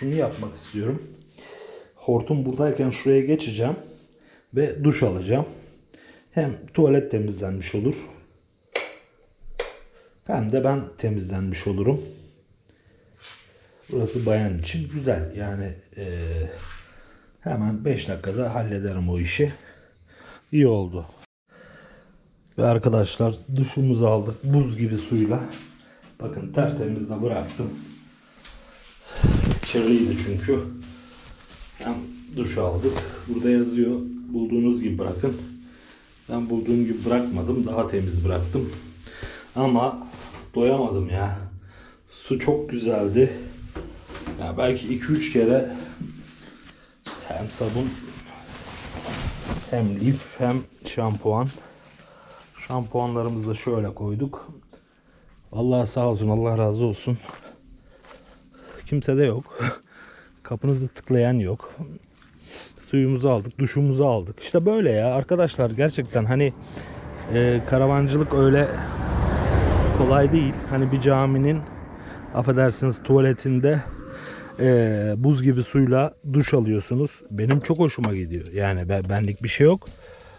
şunu yapmak istiyorum. Hortum buradayken şuraya geçeceğim ve duş alacağım. Hem tuvalet temizlenmiş olur. Hem de ben temizlenmiş olurum. Burası bayan için güzel. Yani eee, hemen 5 dakikada hallederim o işi. İyi oldu. Ve arkadaşlar duşumuzu aldık buz gibi suyla. Bakın tertemiz de bıraktım. Kirliydi çünkü. Hem duş aldık. Burada yazıyor bulduğunuz gibi bırakın. Ben bulduğum gibi bırakmadım. Daha temiz bıraktım. Ama doyamadım ya. Su çok güzeldi. Ya belki 2-3 kere hem sabun hem lif hem şampuan. Şampuanlarımızı da şöyle koyduk. Allah sağ olsun, Allah razı olsun. Kimse de yok. Kapınızı tıklayan yok. Suyumuzu aldık, duşumuzu aldık. İşte böyle ya arkadaşlar gerçekten hani e, karavancılık öyle kolay değil. Hani bir caminin affedersiniz tuvaletinde e, buz gibi suyla duş alıyorsunuz. Benim çok hoşuma gidiyor. Yani ben, benlik bir şey yok.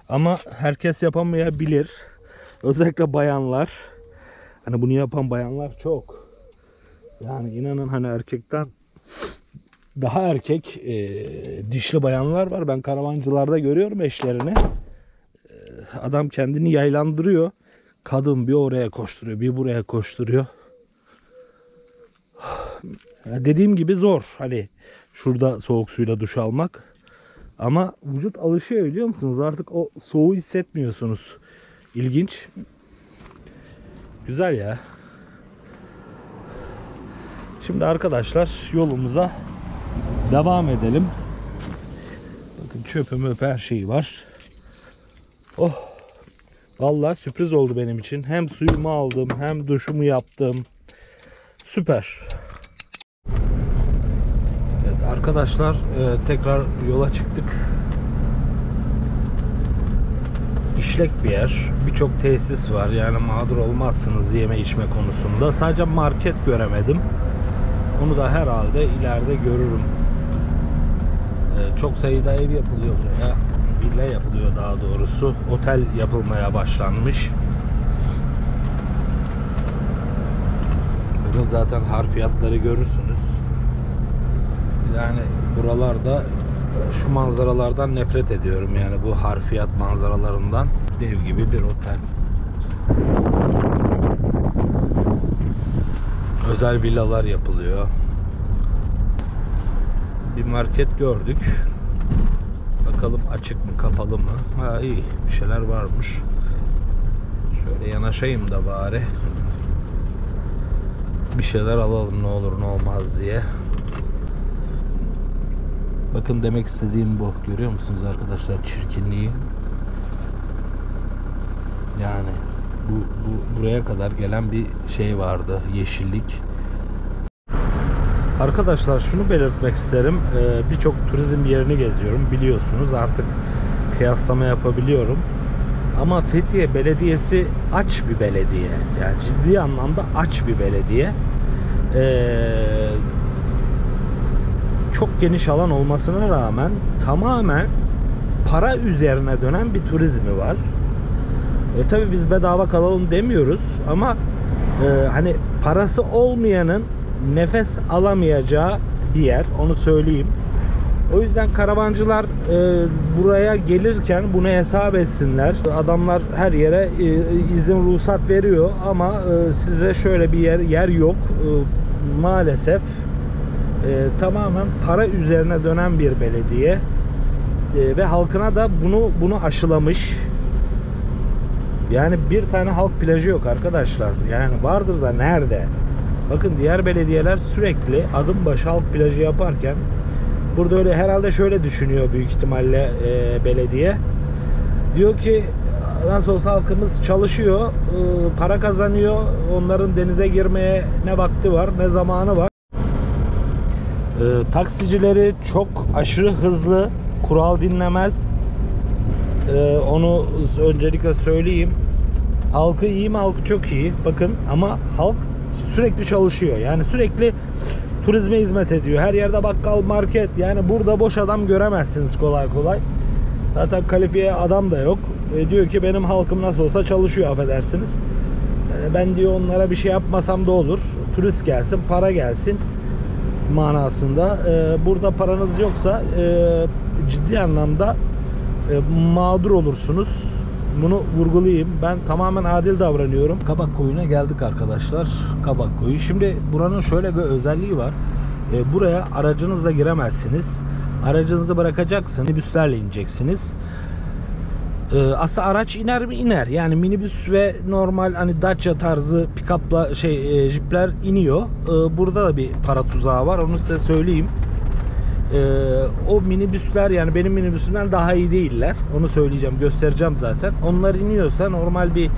Ama herkes yapamayabilir. Özellikle bayanlar. Hani bunu yapan bayanlar çok. Yani inanın hani erkekten daha erkek e, dişli bayanlar var. Ben karavancılarda görüyorum eşlerini. E, adam kendini yaylandırıyor. Kadın bir oraya koşturuyor, bir buraya koşturuyor. Dediğim gibi zor. Hani şurada soğuk suyla duş almak. Ama vücut alışıyor biliyor musunuz? Artık o soğuğu hissetmiyorsunuz. İlginç. Güzel ya. Şimdi arkadaşlar yolumuza devam edelim. Bakın çöpü möpü her şeyi var. Oh. Vallahi sürpriz oldu benim için. Hem suyumu aldım hem duşumu yaptım. Süper. Evet arkadaşlar e, tekrar yola çıktık. İşlek bir yer. Birçok tesis var. Yani mağdur olmazsınız yeme içme konusunda. Sadece market göremedim. Onu da herhalde ileride görürüm. E, çok sayıda ev yapılıyor buraya. Villa yapılıyor daha doğrusu. Otel yapılmaya başlanmış. Bakın zaten harfiyatları görürsünüz. Yani buralarda şu manzaralardan nefret ediyorum yani bu harfiyat manzaralarından. Dev gibi bir otel. Özel villalar yapılıyor. Bir market gördük. Bakalım açık mı kapalı mı? Ha iyi bir şeyler varmış. Şöyle yanaşayım da bari. Bir şeyler alalım ne olur ne olmaz diye. Bakın demek istediğim bu. Görüyor musunuz arkadaşlar çirkinliği? Yani buraya kadar gelen bir şey vardı. Yeşillik. Arkadaşlar şunu belirtmek isterim. Ee, Birçok turizm yerini geziyorum. Biliyorsunuz artık kıyaslama yapabiliyorum. Ama Fethiye Belediyesi aç bir belediye. Yani ciddi anlamda aç bir belediye. Ee, çok geniş alan olmasına rağmen tamamen para üzerine dönen bir turizmi var. E tabi biz bedava kalalım demiyoruz ama e, hani parası olmayanın nefes alamayacağı bir yer onu söyleyeyim. O yüzden karavancılar e, buraya gelirken bunu hesap etsinler. Adamlar her yere e, izin ruhsat veriyor ama e, size şöyle bir yer yer yok. E, maalesef e, tamamen para üzerine dönen bir belediye E, ve halkına da bunu bunu aşılamış. Yani bir tane halk plajı yok arkadaşlar. Yani vardır da nerede? Bakın diğer belediyeler sürekli adım başı halk plajı yaparken burada öyle herhalde şöyle düşünüyor büyük ihtimalle e, belediye. Diyor ki nasıl olsa halkımız çalışıyor, e, para kazanıyor. Onların denize girmeye ne vakti var, ne zamanı var. E, taksicileri çok aşırı hızlı, kural dinlemez. E, onu öncelikle söyleyeyim. Halkı iyi mi? Halkı çok iyi. Bakın ama halk sürekli çalışıyor. Yani sürekli turizme hizmet ediyor. Her yerde bakkal, market. Yani burada boş adam göremezsiniz kolay kolay. Zaten kalifiye adam da yok. E, diyor ki benim halkım nasıl olsa çalışıyor affedersiniz. E, ben diyor onlara bir şey yapmasam da olur. Turist gelsin, para gelsin manasında. E, burada paranız yoksa e, ciddi anlamda mağdur olursunuz. Bunu vurgulayayım. Ben tamamen adil davranıyorum. Kabak koyuna geldik arkadaşlar. Kabak koyu. Şimdi buranın şöyle bir özelliği var. E, buraya aracınızla giremezsiniz. Aracınızı bırakacaksınız. Minibüslerle ineceksiniz. E, aslında araç iner mi iner. Yani minibüs ve normal hani Dacia tarzı pick-up'la şey e, jipler iniyor. E, burada da bir para tuzağı var. Onu size söyleyeyim. Ee, o minibüsler yani benim minibüsümden daha iyi değiller. Onu söyleyeceğim, göstereceğim zaten. Onlar iniyorsa normal bir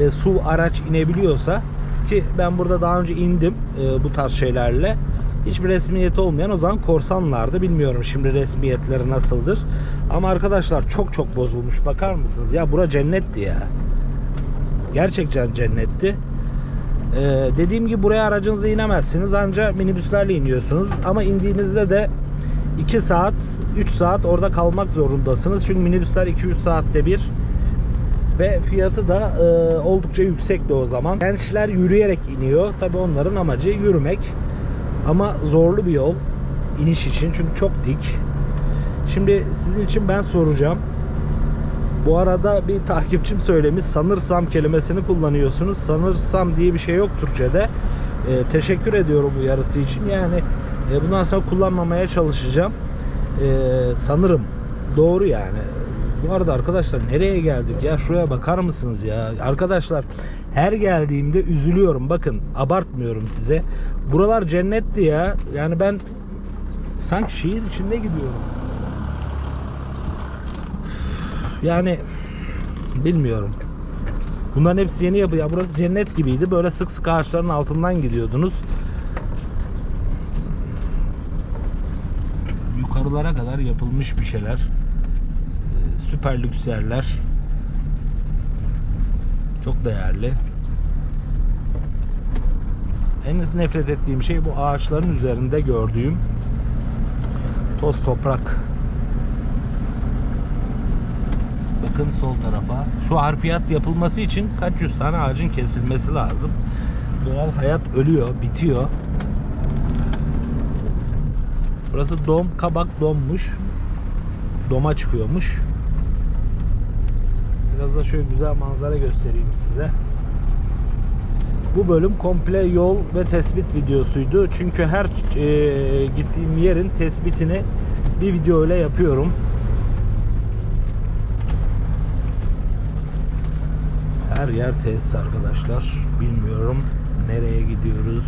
e, su araç inebiliyorsa ki ben burada daha önce indim e, bu tarz şeylerle. Hiçbir resmiyeti olmayan o zaman korsanlardı. Bilmiyorum şimdi resmiyetleri nasıldır. Ama arkadaşlar çok çok bozulmuş. Bakar mısınız? Ya bura cennetti ya. Gerçekten cennetti. Ee, dediğim gibi buraya aracınızla inemezsiniz. Ancak minibüslerle iniyorsunuz. Ama indiğinizde de 2 saat, 3 saat orada kalmak zorundasınız. Çünkü minibüsler 2-3 saatte bir ve fiyatı da e, oldukça yüksekti o zaman. Gençler yürüyerek iniyor. Tabi onların amacı yürümek. Ama zorlu bir yol iniş için çünkü çok dik. Şimdi sizin için ben soracağım. Bu arada bir takipçim söylemiş sanırsam kelimesini kullanıyorsunuz. Sanırsam diye bir şey yok Türkçe'de. E, teşekkür ediyorum bu yarısı için. Yani e, bundan sonra kullanmamaya çalışacağım. E, sanırım doğru yani. Bu arada arkadaşlar nereye geldik ya? Şuraya bakar mısınız ya? Arkadaşlar her geldiğimde üzülüyorum. Bakın abartmıyorum size. Buralar cennetti ya. Yani ben sanki şehir içinde gidiyorum. Yani bilmiyorum. Bunların hepsi yeni yapı. Ya burası cennet gibiydi. Böyle sık sık ağaçların altından gidiyordunuz. Yukarılara kadar yapılmış bir şeyler. Ee, Süper lüks yerler. Çok değerli. En nefret ettiğim şey bu ağaçların üzerinde gördüğüm toz toprak. Bakın sol tarafa. Şu harfiyat yapılması için kaç yüz tane ağacın kesilmesi lazım. Doğal hayat ölüyor, bitiyor. Burası dom, kabak donmuş. Doma çıkıyormuş. Biraz da şöyle güzel manzara göstereyim size. Bu bölüm komple yol ve tespit videosuydu. Çünkü her e, gittiğim yerin tespitini bir video ile yapıyorum. Her yer tesis arkadaşlar. Bilmiyorum nereye gidiyoruz.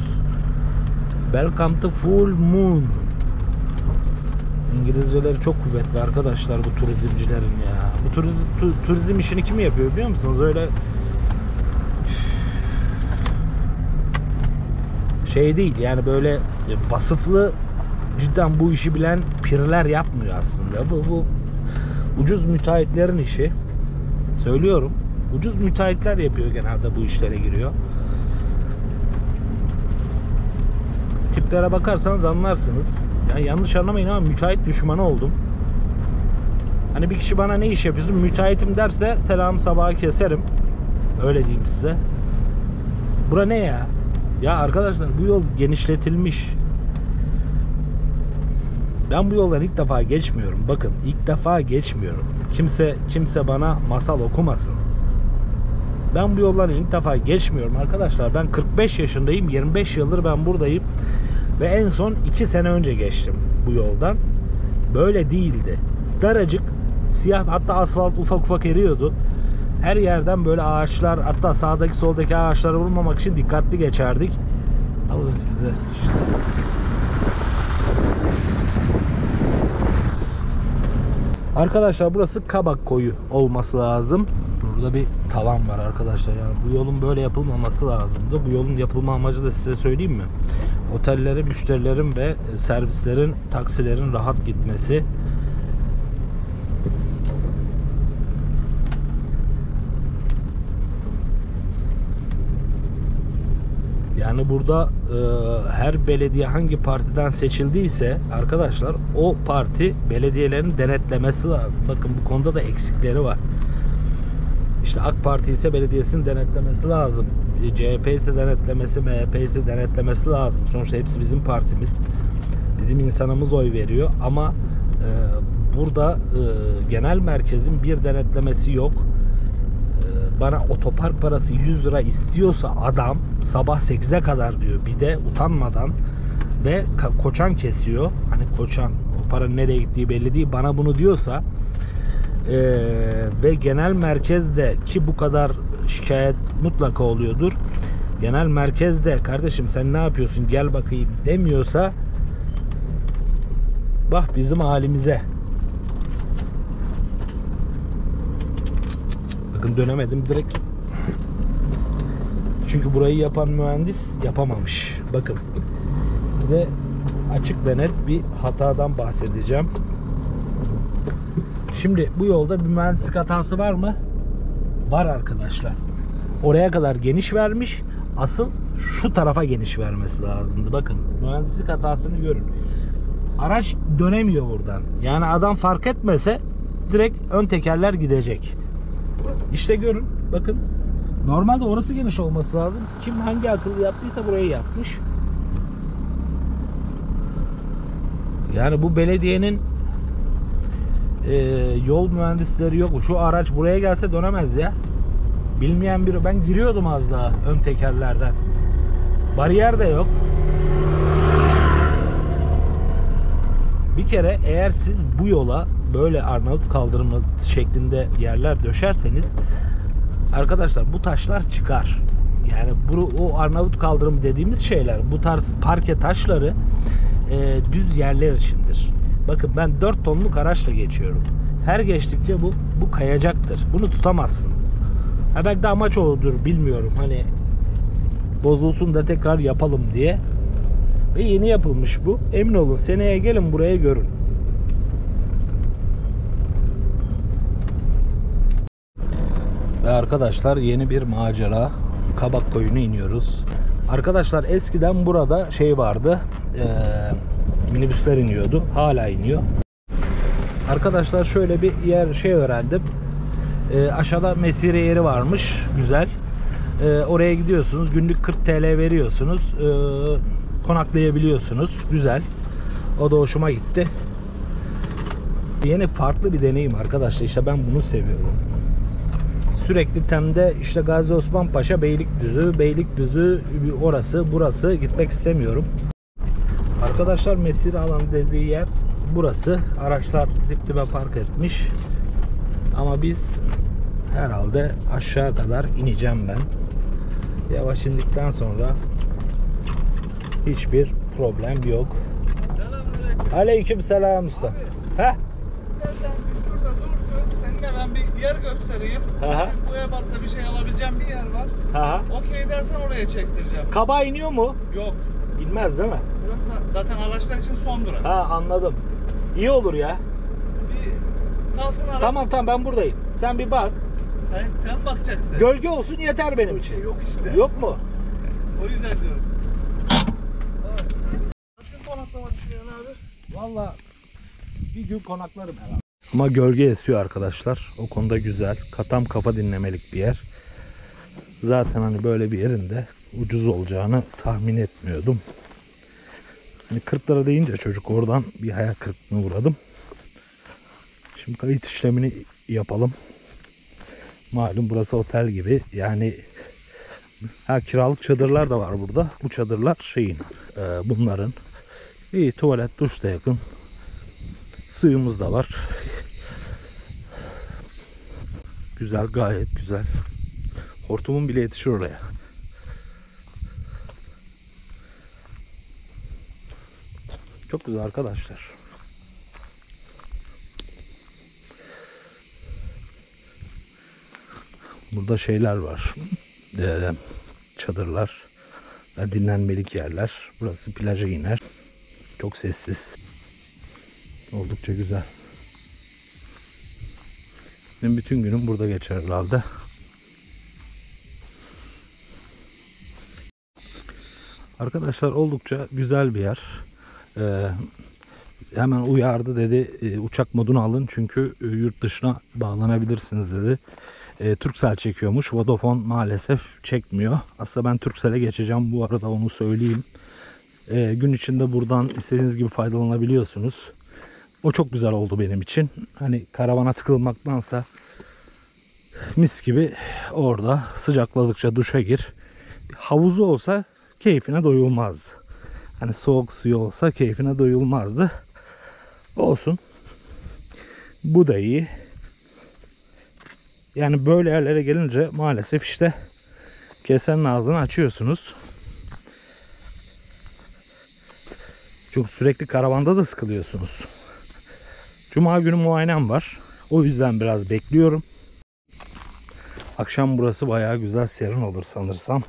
Welcome to Full Moon. İngilizceleri çok kuvvetli arkadaşlar bu turizmcilerin ya. Bu turizm, tu, turizm işini kim yapıyor biliyor musunuz? Öyle şey değil yani böyle vasıflı cidden bu işi bilen pirler yapmıyor aslında. Bu, bu ucuz müteahhitlerin işi. Söylüyorum. Ucuz müteahhitler yapıyor genelde bu işlere giriyor. Tiplere bakarsanız anlarsınız. Yani yanlış anlamayın ama müteahhit düşmanı oldum. Hani bir kişi bana ne iş yapıyorsun müteahhitim derse selam sabaha keserim. Öyle diyeyim size. Bura ne ya? Ya arkadaşlar bu yol genişletilmiş. Ben bu yoldan ilk defa geçmiyorum. Bakın ilk defa geçmiyorum. Kimse kimse bana masal okumasın. Ben bu yoldan ilk defa geçmiyorum arkadaşlar. Ben 45 yaşındayım. 25 yıldır ben buradayım. Ve en son 2 sene önce geçtim bu yoldan. Böyle değildi. Daracık, siyah hatta asfalt ufak ufak eriyordu. Her yerden böyle ağaçlar hatta sağdaki soldaki ağaçlara vurmamak için dikkatli geçerdik. Alın size. Arkadaşlar burası Kabak koyu olması lazım. Burada bir tavan var arkadaşlar. Yani bu yolun böyle yapılmaması lazımdı. Bu yolun yapılma amacı da size söyleyeyim mi? Otellere müşterilerin ve servislerin, taksilerin rahat gitmesi. Yani burada e, her belediye hangi partiden seçildiyse arkadaşlar o parti belediyelerin denetlemesi lazım. Bakın bu konuda da eksikleri var. İşte AK Parti ise belediyesinin denetlemesi lazım. E, CHP ise denetlemesi, MHP ise denetlemesi lazım. Sonuçta hepsi bizim partimiz. Bizim insanımız oy veriyor ama e, burada e, genel merkezin bir denetlemesi yok. E, bana otopark parası 100 lira istiyorsa adam sabah 8'e kadar diyor. Bir de utanmadan ve koçan kesiyor. Hani koçan o para nereye gittiği belli değil. Bana bunu diyorsa e, ve genel merkezde ki bu kadar şikayet mutlaka oluyordur. Genel merkezde kardeşim sen ne yapıyorsun gel bakayım demiyorsa bak bizim halimize. Bakın dönemedim direkt. Çünkü burayı yapan mühendis yapamamış. Bakın size açık ve net bir hatadan bahsedeceğim. Şimdi bu yolda bir mühendislik hatası var mı? Var arkadaşlar. Oraya kadar geniş vermiş. Asıl şu tarafa geniş vermesi lazımdı. Bakın mühendislik hatasını görün. Araç dönemiyor buradan. Yani adam fark etmese direkt ön tekerler gidecek. İşte görün. Bakın. Normalde orası geniş olması lazım. Kim hangi akıllı yaptıysa burayı yapmış. Yani bu belediyenin e, yol mühendisleri yok. Şu araç buraya gelse dönemez ya. Bilmeyen biri. Ben giriyordum az daha ön tekerlerden. Bariyer de yok. Bir kere eğer siz bu yola böyle Arnavut kaldırımı şeklinde yerler döşerseniz arkadaşlar bu taşlar çıkar. Yani bu o Arnavut kaldırım dediğimiz şeyler bu tarz parke taşları e, düz yerler içindir. Bakın ben 4 tonluk araçla geçiyorum. Her geçtikçe bu bu kayacaktır. Bunu tutamazsın. Ha belki de amaç odur bilmiyorum. Hani bozulsun da tekrar yapalım diye. Ve yeni yapılmış bu. Emin olun seneye gelin buraya görün. Ve arkadaşlar yeni bir macera. Kabak koyuna iniyoruz. Arkadaşlar eskiden burada şey vardı. Eee minibüsler iniyordu. Hala iniyor. Arkadaşlar şöyle bir yer şey öğrendim. Ee, aşağıda mesire yeri varmış. Güzel. Ee, oraya gidiyorsunuz. Günlük 40 TL veriyorsunuz. Ee, konaklayabiliyorsunuz. Güzel. O da hoşuma gitti. Yeni farklı bir deneyim arkadaşlar. İşte ben bunu seviyorum. Sürekli temde işte Gazi Osman Paşa, Beylikdüzü, Beylikdüzü orası, burası gitmek istemiyorum. Arkadaşlar mesire alan dediği yer burası. Araçlar dip dibe park etmiş. Ama biz herhalde aşağı kadar ineceğim ben. Yavaş indikten sonra hiçbir problem yok. Aleyküm selam usta. Heh. Ben bir yer göstereyim. Aha. Bu ebatta bir şey alabileceğim bir yer var. Aha. Okey dersen oraya çektireceğim. Kaba iniyor mu? Yok. İnmez değil mi? Burası da zaten araçlar için son durak. Ha anladım. İyi olur ya. Bir kalsın araç. Tamam tamam ben buradayım. Sen bir bak. Sen, sen bakacaksın. Gölge olsun yeter benim için. Yok işte. Yok mu? O yüzden diyorum. Nasıl konaklama düşünüyorsun abi? Valla bir gün konaklarım herhalde. Ama gölge esiyor arkadaşlar. O konuda güzel. Katam kafa dinlemelik bir yer. Zaten hani böyle bir yerinde ucuz olacağını tahmin etmiyordum. Hani 40 lira deyince çocuk oradan bir hayal kırıklığına uğradım. Şimdi kayıt işlemini yapalım. Malum burası otel gibi. Yani ha kiralık çadırlar da var burada. Bu çadırlar şeyin e, bunların İyi tuvalet, duş da yakın. Suyumuz da var. Güzel, gayet güzel. Hortumun bile yetişir oraya. Çok güzel arkadaşlar. Burada şeyler var. Ee, çadırlar. Dinlenmelik yerler. Burası plaja iner. Çok sessiz. Oldukça güzel. Benim bütün günüm burada geçer herhalde. Arkadaşlar oldukça güzel bir yer. Ee, hemen uyardı dedi e, uçak modunu alın çünkü e, yurt dışına bağlanabilirsiniz dedi. E, Turkcell çekiyormuş. Vodafone maalesef çekmiyor. Aslında ben Turkcell'e geçeceğim bu arada onu söyleyeyim. E, gün içinde buradan istediğiniz gibi faydalanabiliyorsunuz. O çok güzel oldu benim için. Hani karavana tıkılmaktansa mis gibi orada sıcakladıkça duşa gir. Havuzu olsa keyfine doyulmaz. Hani soğuk suyu olsa keyfine doyulmazdı. Olsun. Bu da iyi. Yani böyle yerlere gelince maalesef işte kesenin ağzını açıyorsunuz. Çünkü sürekli karavanda da sıkılıyorsunuz. Cuma günü muayenem var. O yüzden biraz bekliyorum. Akşam burası bayağı güzel serin olur sanırsam.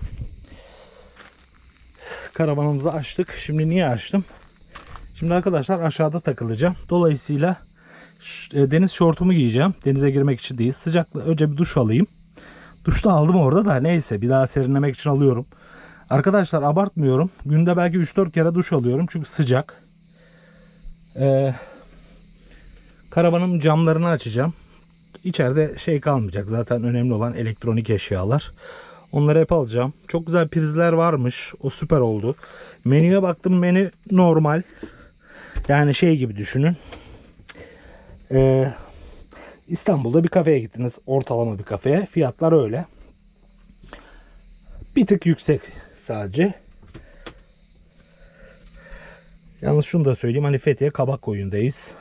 Karavanımızı açtık. Şimdi niye açtım? Şimdi arkadaşlar aşağıda takılacağım. Dolayısıyla deniz şortumu giyeceğim. Denize girmek için değil. Sıcakla önce bir duş alayım. Duş da aldım orada da neyse bir daha serinlemek için alıyorum. Arkadaşlar abartmıyorum. Günde belki 3-4 kere duş alıyorum çünkü sıcak. Ee, karavanın camlarını açacağım. İçeride şey kalmayacak. Zaten önemli olan elektronik eşyalar. Onları hep alacağım. Çok güzel prizler varmış. O süper oldu. Menüye baktım. Menü normal. Yani şey gibi düşünün. Ee, İstanbul'da bir kafeye gittiniz. Ortalama bir kafeye. Fiyatlar öyle. Bir tık yüksek sadece. Yalnız şunu da söyleyeyim. Hani Fethiye Kabak koyundayız.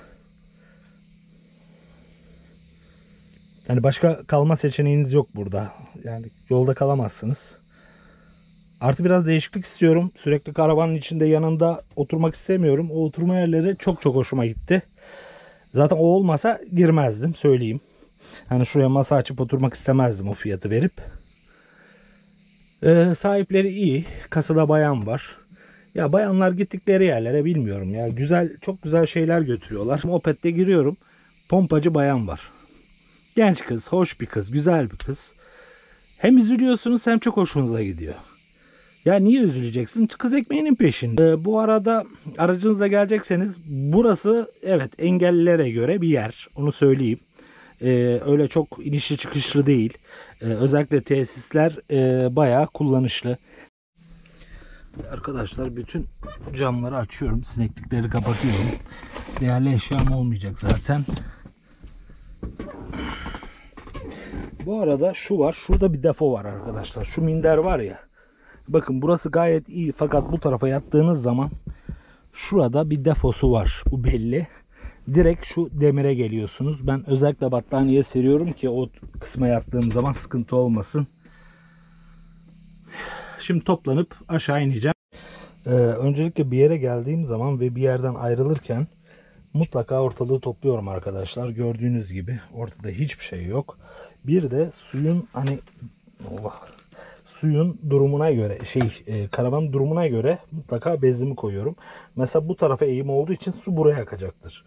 Yani başka kalma seçeneğiniz yok burada. Yani yolda kalamazsınız. Artı biraz değişiklik istiyorum. Sürekli karavanın içinde yanında oturmak istemiyorum. O oturma yerleri çok çok hoşuma gitti. Zaten o olmasa girmezdim söyleyeyim. Hani şuraya masa açıp oturmak istemezdim o fiyatı verip. Ee, sahipleri iyi. Kasada bayan var. Ya bayanlar gittikleri yerlere bilmiyorum ya. Güzel çok güzel şeyler götürüyorlar. Moped'de giriyorum. Pompacı bayan var. Genç kız, hoş bir kız, güzel bir kız. Hem üzülüyorsunuz hem çok hoşunuza gidiyor. Ya niye üzüleceksin? Kız ekmeğinin peşinde. Ee, bu arada aracınızla gelecekseniz burası evet engellilere göre bir yer. Onu söyleyeyim. Ee, öyle çok inişli çıkışlı değil. Ee, özellikle tesisler e, bayağı kullanışlı. Arkadaşlar bütün camları açıyorum. Sineklikleri kapatıyorum. Değerli eşyam olmayacak zaten. Bu arada şu var. Şurada bir defo var arkadaşlar. Şu minder var ya. Bakın burası gayet iyi. Fakat bu tarafa yattığınız zaman şurada bir defosu var. Bu belli. Direkt şu demire geliyorsunuz. Ben özellikle battaniye seriyorum ki o kısma yattığım zaman sıkıntı olmasın. Şimdi toplanıp aşağı ineceğim. Ee, öncelikle bir yere geldiğim zaman ve bir yerden ayrılırken mutlaka ortalığı topluyorum arkadaşlar. Gördüğünüz gibi ortada hiçbir şey yok. Bir de suyun hani Allah suyun durumuna göre şey e, karavan durumuna göre mutlaka bezimi koyuyorum. Mesela bu tarafa eğim olduğu için su buraya akacaktır.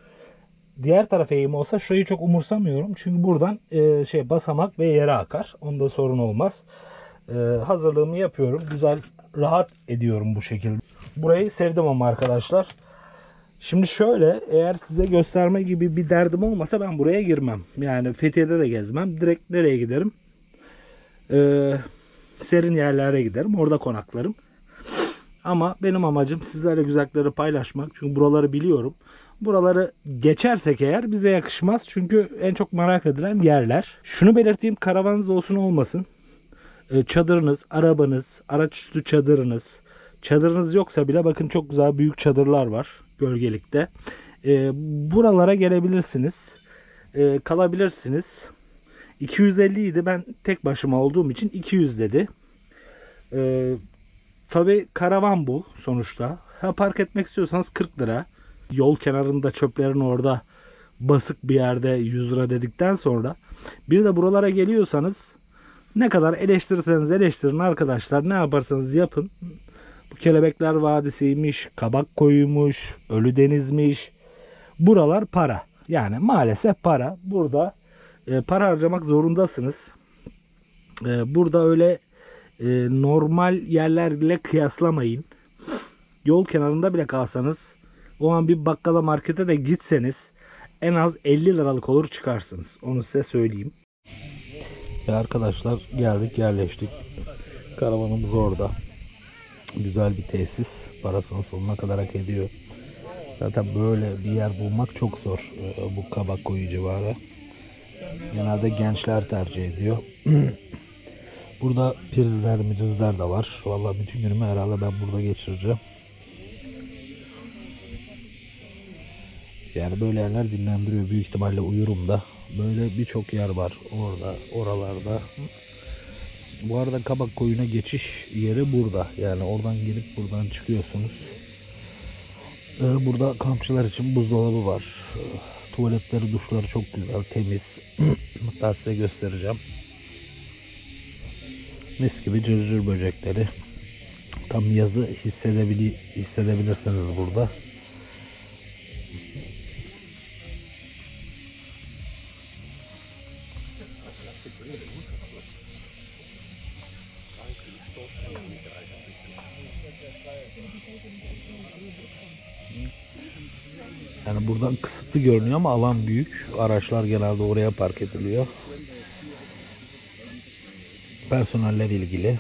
Diğer tarafa eğim olsa şurayı çok umursamıyorum. Çünkü buradan e, şey basamak ve yere akar. Onda sorun olmaz. E, hazırlığımı yapıyorum. Güzel rahat ediyorum bu şekilde. Burayı sevdim ama arkadaşlar. Şimdi şöyle eğer size gösterme gibi bir derdim olmasa ben buraya girmem. Yani Fethiye'de de gezmem. Direkt nereye giderim? Ee, serin yerlere giderim. Orada konaklarım. Ama benim amacım sizlerle güzellikleri paylaşmak. Çünkü buraları biliyorum. Buraları geçersek eğer bize yakışmaz. Çünkü en çok merak edilen yerler. Şunu belirteyim karavanınız olsun olmasın. Ee, çadırınız, arabanız, araç üstü çadırınız. Çadırınız yoksa bile bakın çok güzel büyük çadırlar var gölgelikte. Ee, buralara gelebilirsiniz. Ee, kalabilirsiniz. 250 idi. Ben tek başıma olduğum için 200 dedi. Ee, Tabi karavan bu sonuçta. Ha park etmek istiyorsanız 40 lira. Yol kenarında çöplerin orada basık bir yerde 100 lira dedikten sonra bir de buralara geliyorsanız ne kadar eleştirirseniz eleştirin arkadaşlar ne yaparsanız yapın. Bu Kelebekler Vadisi'ymiş, Kabak Koyu'ymuş, Ölü Deniz'miş. Buralar para. Yani maalesef para. Burada e, para harcamak zorundasınız. E, burada öyle e, normal yerlerle kıyaslamayın. yol kenarında bile kalsanız o an bir bakkala markete de gitseniz en az 50 liralık olur çıkarsınız. Onu size söyleyeyim. Ve arkadaşlar geldik yerleştik. Karavanımız orada. Güzel bir tesis. Parasını sonuna kadar hak ediyor. Zaten böyle bir yer bulmak çok zor. e, Bu kabak koyu civarı. Genelde gençler tercih ediyor. Burada prizler, müdüzler de var. Vallahi bütün günümü herhalde ben burada geçireceğim. Yani böyle yerler dinlendiriyor. Büyük ihtimalle uyurum da. Böyle birçok yer var orada, oralarda. Bu arada Kabak Koyu'na geçiş yeri burada. Yani oradan gelip buradan çıkıyorsunuz. Ee, Burada kampçılar için buzdolabı var. Ee, Tuvaletleri, duşları çok güzel, temiz. Hatta size göstereceğim. Mis gibi cırcır böcekleri. Tam yazı hissedebili hissedebilirsiniz burada. Buradan kısıtlı görünüyor ama alan büyük. Araçlar genelde oraya park ediliyor. Personeller ilgili.